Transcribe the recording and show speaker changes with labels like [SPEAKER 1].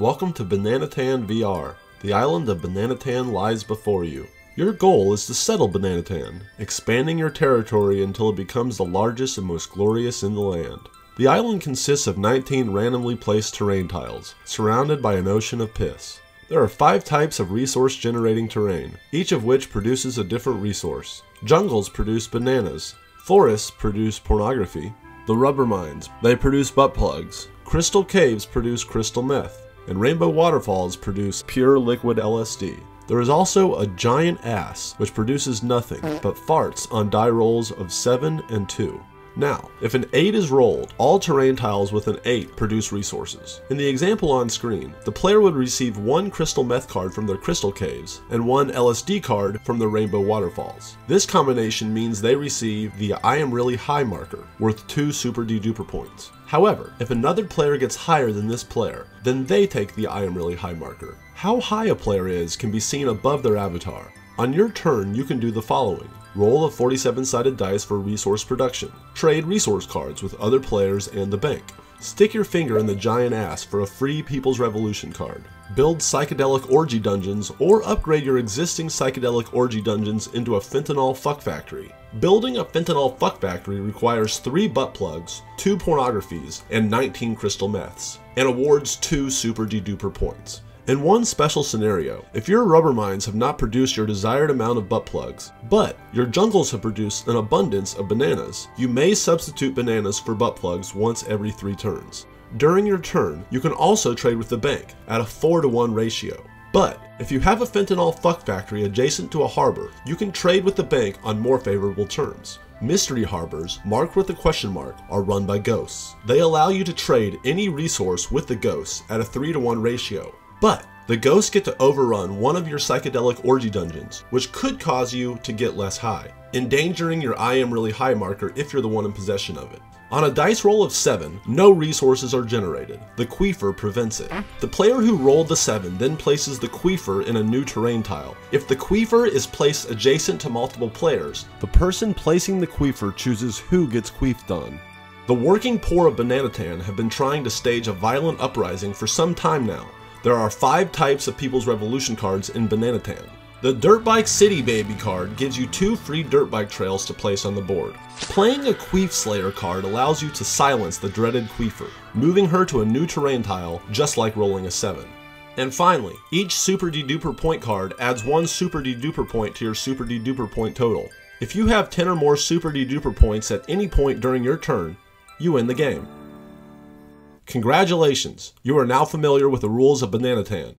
[SPEAKER 1] Welcome to Bananatan VR. The island of Bananatan lies before you. Your goal is to settle Bananatan, expanding your territory until it becomes the largest and most glorious in the land. The island consists of 19 randomly placed terrain tiles, surrounded by an ocean of piss. There are five types of resource generating terrain, each of which produces a different resource. Jungles produce bananas, forests produce pornography, the rubber mines, they produce butt plugs, crystal caves produce crystal meth, and rainbow waterfalls produce pure liquid LSD. There is also a giant ass, which produces nothing but farts on die rolls of 7 and 2. Now, if an 8 is rolled, all terrain tiles with an 8 produce resources. In the example on screen, the player would receive one crystal meth card from their crystal caves, and one LSD card from the rainbow waterfalls. This combination means they receive the I am really high marker, worth 2 super deduper points. However, if another player gets higher than this player, then they take the I am really high marker. How high a player is can be seen above their avatar. On your turn, you can do the following. Roll a 47 sided dice for resource production. Trade resource cards with other players and the bank. Stick your finger in the giant ass for a free People's Revolution card. Build psychedelic orgy dungeons or upgrade your existing psychedelic orgy dungeons into a fentanyl fuck factory. Building a fentanyl fuck factory requires 3 butt plugs, 2 pornographies, and 19 crystal meths, and awards 2 super deduper points. In one special scenario, if your rubber mines have not produced your desired amount of butt plugs, but your jungles have produced an abundance of bananas, you may substitute bananas for butt plugs once every 3 turns. During your turn, you can also trade with the bank at a 4 to 1 ratio. But if you have a fentanyl fuck factory adjacent to a harbor, you can trade with the bank on more favorable terms. Mystery harbors, marked with a question mark, are run by ghosts. They allow you to trade any resource with the ghosts at a 3 to 1 ratio, but the ghosts get to overrun one of your psychedelic orgy dungeons, which could cause you to get less high, endangering your I am really high marker if you're the one in possession of it. On a dice roll of 7, no resources are generated. The Queefer prevents it. The player who rolled the 7 then places the Queefer in a new terrain tile. If the Queefer is placed adjacent to multiple players, the person placing the Queefer chooses who gets queefed on. The working poor of Bananatan have been trying to stage a violent uprising for some time now, there are five types of People's Revolution cards in Bananatan. The Dirt Bike City Baby card gives you two free dirt bike trails to place on the board. Playing a Queef Slayer card allows you to silence the dreaded Queefer, moving her to a new terrain tile just like rolling a 7. And finally, each Super Deduper point card adds one Super Deduper point to your Super Deduper point total. If you have 10 or more Super Deduper points at any point during your turn, you win the game. Congratulations, you are now familiar with the rules of Bananatan.